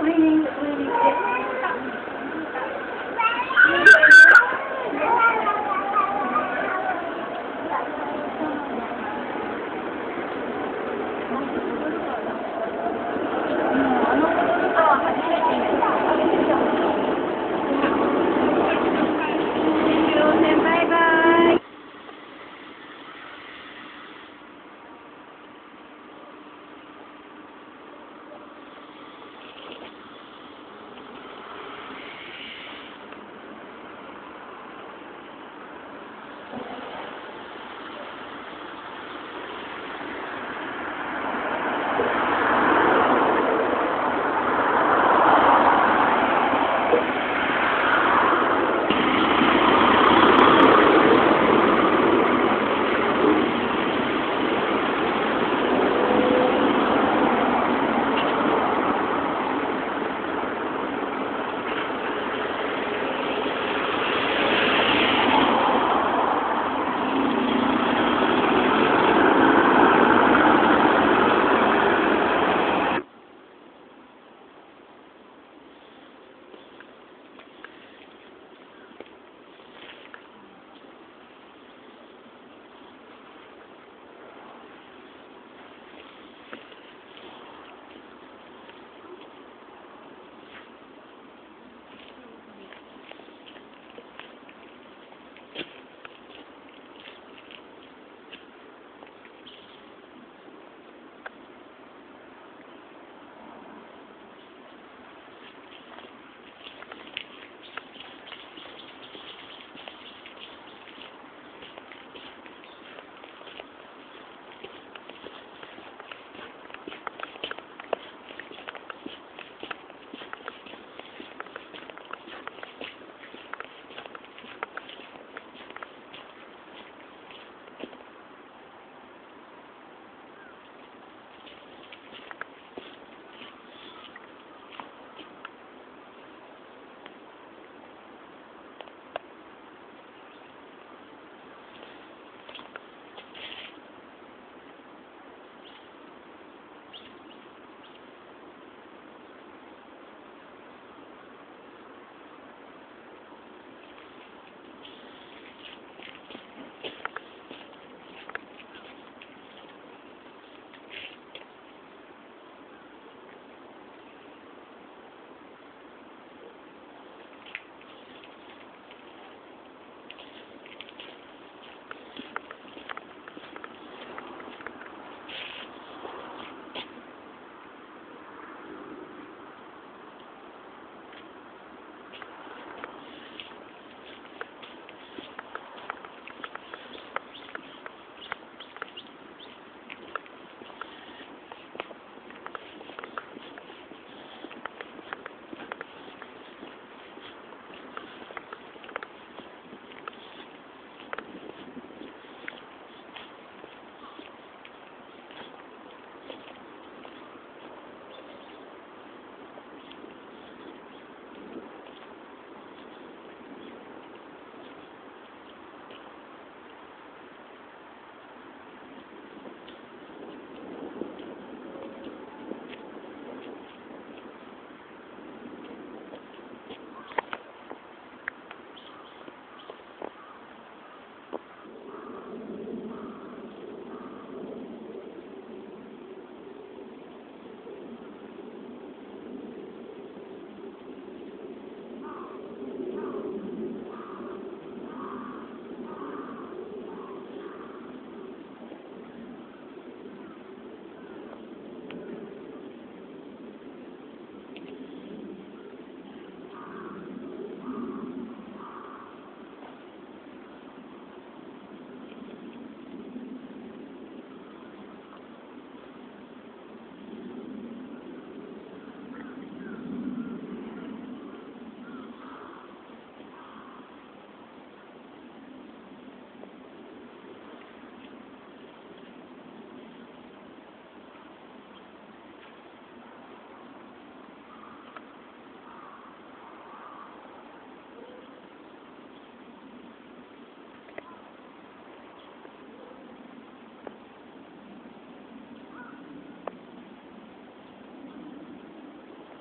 Winning, winning, winning.